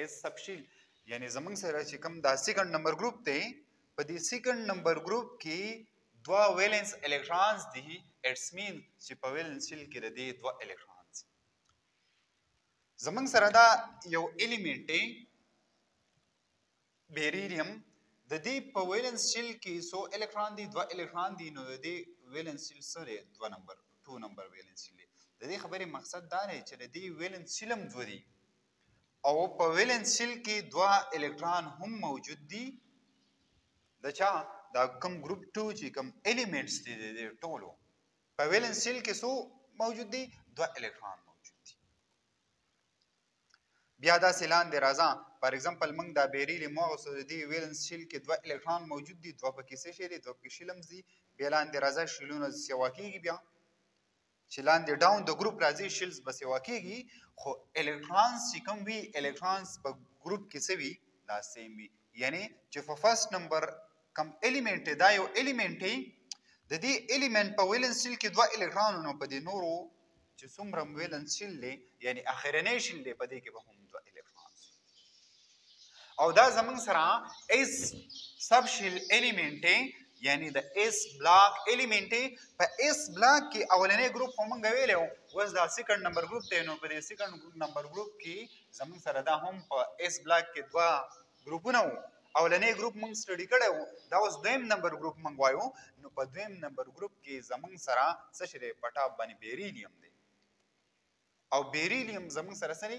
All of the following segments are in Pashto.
ایس تفصیل یعنی زمونږ سره چې کوم دا سیکنډ نمبر ګروپ دی په دې سیکنډ نمبر ګروپ کې دوا ویلنس الکترونز دي اټس مین چې په ویلنس شیل کې د دې دوا الکترونز زمونږ سره دا یو الیمنت دی بیریریم د دې په ویلنس شیل کې سو الکترون دي دوا الکترون دي نو د دې ویلنس شیل سره دوا نمبر 2 نمبر ویلنس شیل د دې خبرې مقصد دا دی چې د دې ویلنس شیلم دوه دي او په ویلنس شیل کې دوه الکترون هم موجود دي د چا دا کم ګروپ 2 چې کم الیمنټس دي د ټولو په ویلنس سیل کې سو موجود دي دوه الکترون موجود دي بیا دا سیلان دی راځه فار ایگزامپل موږ دا بیریل مو اوس د دې ویلنس سیل کې دوه الکترون موجود دي دوه پکې څه شي دي دوه پکې شیلمز دي بیلان دی راځه شیلونه سیوا کیږي بیا چې لاندې ډاون د ګروپ راځي شلز به سیوا کیږي خو الکترونز چې کوم وي الکترونز په ګروپ کې څه وي دا سیم وي یعنی چې په فرست نمبر کم الیمنټ دا یو الیمنټ دی د دې الیمنټ په ویلنس شیل کې دوه الکترونونه په دې نورو چې څومره ویلنس شیل دی یعنی اخرنی شیل دی په دې کې به هم دوه الکترونز او دا زمونږ سره اس سبشل الیمنټ یعنی د اس بلاک الیمنټ په اس بلاک کې اولنې ګروپ خو مونږ ویلو اوس دا سیکنډ نمبر ګروپ دی نو په دې سیکنډ نمبر ګروپ کې زمونږ سره دا هم په اس بلاک کې دوا ګروپونه وو اولنې ګروپ مونږ سټډي کړی وو دا اوس دویم نمبر ګروپ مونږ وایو نو په دویم نمبر ګروپ کې زمونږ سره څه شی دی پټاپ باندې بیریلیم دی او بیریلیم زمونږ سره سره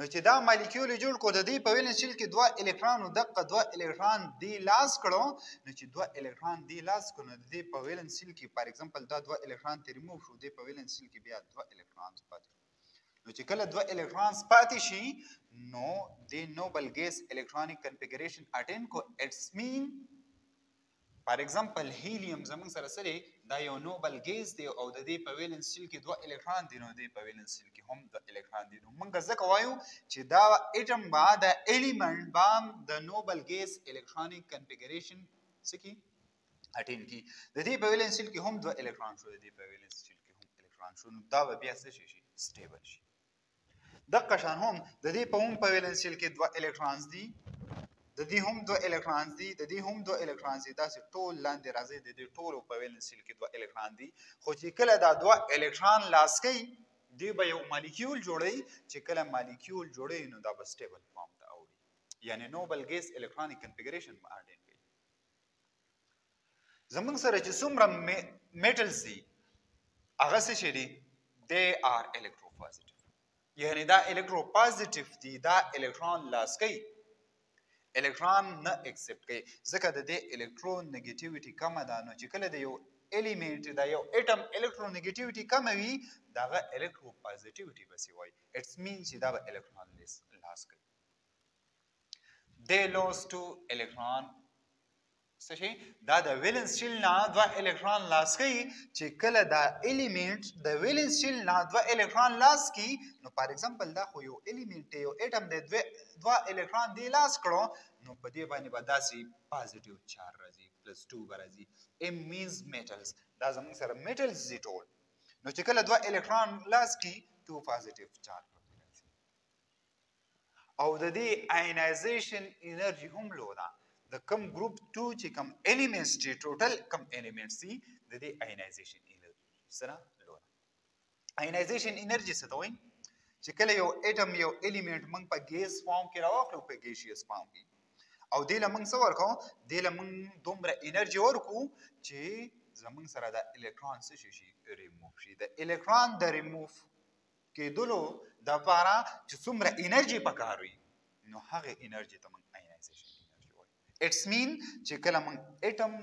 نو چې دا مالیکیول جوړ کو د دې په ویلنس شیل کې دوه الکترون او دغه دوه الکترون دی لاس کړو نو چې دوه الکترون دی لاس کړو د دې په ویلنس شیل کې فار ایگزامپل دا دوه الکترون تر مو شو د په ویلنس شیل کې بیا دوه الکترون پاتې نو چې کله دوه الکترون پاتې شي نو د نوبل ګیس الکترونیک کنفیګریشن اټین کو اټس مین فار اګزامپل هیلیم زمونږ سره سره دا یو نوبل ګیس دی او د دې په ویلنس شیل کې دوه الکترون دي نو دې په ویلنس شیل کې هم دوه الکترون دي نو مونږ ځکه وایو چې دا اټم با دا الیمنت با د نوبل ګیس الکترونیک کنفیګریشن سکی اټین کی د دې په ویلنس شیل کې هم دوه الکترون شو د دې په ویلنس شیل کې هم الکترون شو نو دا به بیا څه شي سټیبل شي دقه شان هم د دې په هم په ویلنس شیل کې دوه الکترونز دي د دې هم دوه الکترونز دي د دې هم دوه الکترونز دي داسې ټول لاندې راځي د دې ټولو په ویلنس شیل کې دوه الکترون دي خو چې کله دا دوه الکترون لاس کوي دی به یو مالیکیول جوړي چې کله مالیکیول جوړي نو دا به سټیبل فارم ته اوړي یعنی نوبل ګیس الکترونیک کنفیګریشن به اډین کوي زمونږ سره چې څومره میټلز دي هغه څه شي دي they are electropositive یعنی دا electropositive دي دا الکترون لاس کوي الکترون نه اکسپټ کوي ځکه د دې الکترون نیگیټیویټي کمه ده نو چې کله د یو الیمنت دا یو اټم الکترون نیگیټیویټي کمه وي داغه الکتروپوزیټیویټي بسی وای اټس مین چې دا الکترون لاس کوي د لوز 2 الکترون څه شي دا د ویلنس شیل نه دوه الکترون لاس کوي چې کله دا الیمنت د ویلنس شیل نه دوه الکترون لاس کی نو فار ایگزامپل دا خو یو الیمنت یو اټم د دوه الکترون دی لاس کړو نو په دې باندې به داسې پازیټیو چار راځي پلس 2 به راځي ایم مینز میټلز دا زموږ سره میټلز دي ټول نو چې کله دوه الکترون لاس کی تو پازیټیو چار او د دې آینایزیشن انرژي هم لو ده د کم ګروپ 2 چې کم الیمنټس چې ټوټل کم الیمنټس دي د دې آینایزیشن انرژي سره لو ده آینایزیشن انرژي څه ته وایي چې کله یو اټم یو الیمنټ موږ په ګیس فارم کې راوخلو په ګیشیس فارم کې او دې لمنګ څه ورکو دې لمنګ دومره انرژي ورکو چې زمونږ سره د الکترون څه شي ریموف شي د الکترون د ریموف کېدلو د لپاره چې څومره انرژي پکار وي نو هغه انرژي ته موږ اينايزيشن انرژي وایو اټس مين چې کله موږ اټم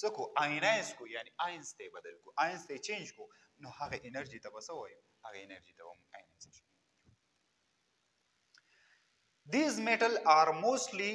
څه کو اينايز کو یعنی اينز ته بدل کو اينز ته چینج کو نو هغه انرژي ته بس وایو هغه انرژي ته موږ اينايزيشن These metal are mostly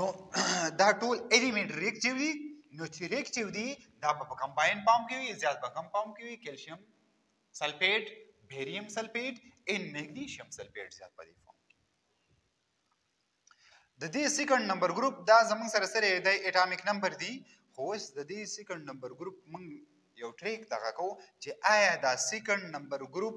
نو دا ټول الیمنټ ریکټیو دي نو چې ریکټیو دي دا په کمباین پام کې وي زیات به کم پام کې وي کیلشیم سلفیټ بیریم سلفیټ ان میګنیشیم سلفیټ زیات په دې فارم کې د دې سیکنډ نمبر ګروپ دا زمونږ سره سره د اټامیک نمبر دی خو اوس د دې سیکنډ نمبر ګروپ مونږ یو ټریک دغه کو چې آیا دا سیکنډ نمبر ګروپ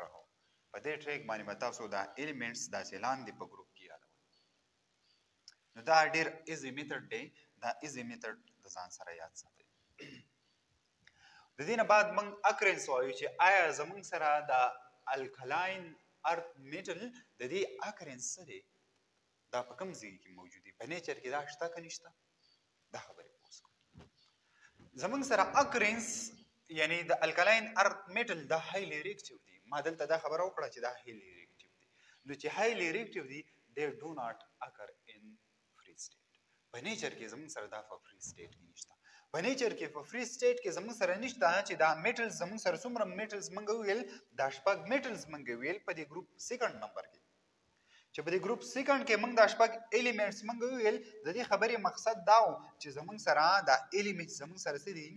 رهو په دې ټریک باندې به تاسو دا ایلیمنټس داسې لاندې په ګروپ کې یادوئ نو دا ډیر ایزی میتھډ دی دا ایزی میتھډ د ځان سره یاد ساتئ د دې نه بعد موږ اکرنس وایو چې آیا زموږ سره دا الکلاین ارت میټل د دې اکرنس سره دا په کوم ځای کې موجود دی په نیچر کې دا شته که نشته دا خبرې پوس کوم زمونږ سره اکرنس یعنی د الکلاین ارت میټل دا هایلی ریکټیو دی ما دلته دا خبره وکړه چې دا هایلی ریکټیو دی نو چې هایلی ریکټیو دی they do not occur in free state په نیچر کې زموږ سره دا په فری سټیټ کې نشته په نیچر کې په فری سټیټ کې زموږ سره نشته چې دا میټلز زموږ سره څومره میټلز منګه ویل دا شپږ میټلز منګه ویل په دې ګروپ سیکنډ نمبر کې چې په دې ګروپ سیکنډ کې موږ دا شپږ الیمنټس موږ ویل د دې خبرې مقصد دا و چې زموږ سره دا الیمنټس زموږ سره څه دي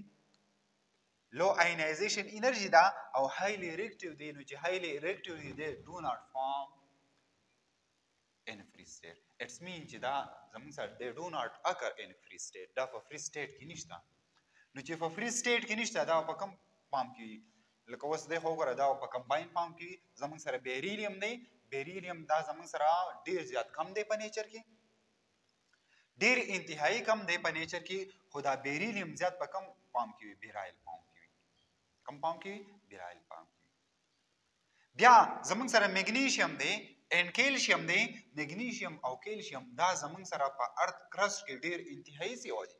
لو اينايزيشن انرژي دا او هايلي ريکټیو دی نو چې هايلي ريکټیو دی دی ډو ناټ فارم ان فري سټیټ اټس مين چې دا زموږ سره دی ډو ناټ اکر ان فري سټیټ دا په فري سټیټ کې نشته نو چې په فري سټیټ کې نشته دا په کوم پام کې لکه اوس دی خو وګوره دا په کمباین فارم کې زمونږ سره بیریلیم دی بیریلیم دا زمونږ سره ډیر زیات کم دی په نیچر کې ډیر انتهایی کم دی په نیچر کې خو دا بیریلیم زیات په کم فارم کې وي بیرایل فارم کې وي کم فارم کې وي بیرایل فارم کې وي بیا زمونږ سره میګنیشیم دی ان کیلشیم دی میګنیشیم او کیلشیم دا زمونږ سره په ارت کرست کې ډیر انتهایی سیوا دي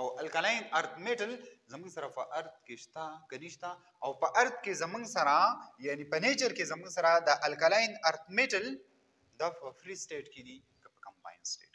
او الکلاین ارت میټل زمون سره په ارت کې شته کنيشته او په ارت کې زمون سره یعنی په نیچر کې زمون سره د الکلاین ارت میټل د فری سټیټ کې دي په کمباین سټیټ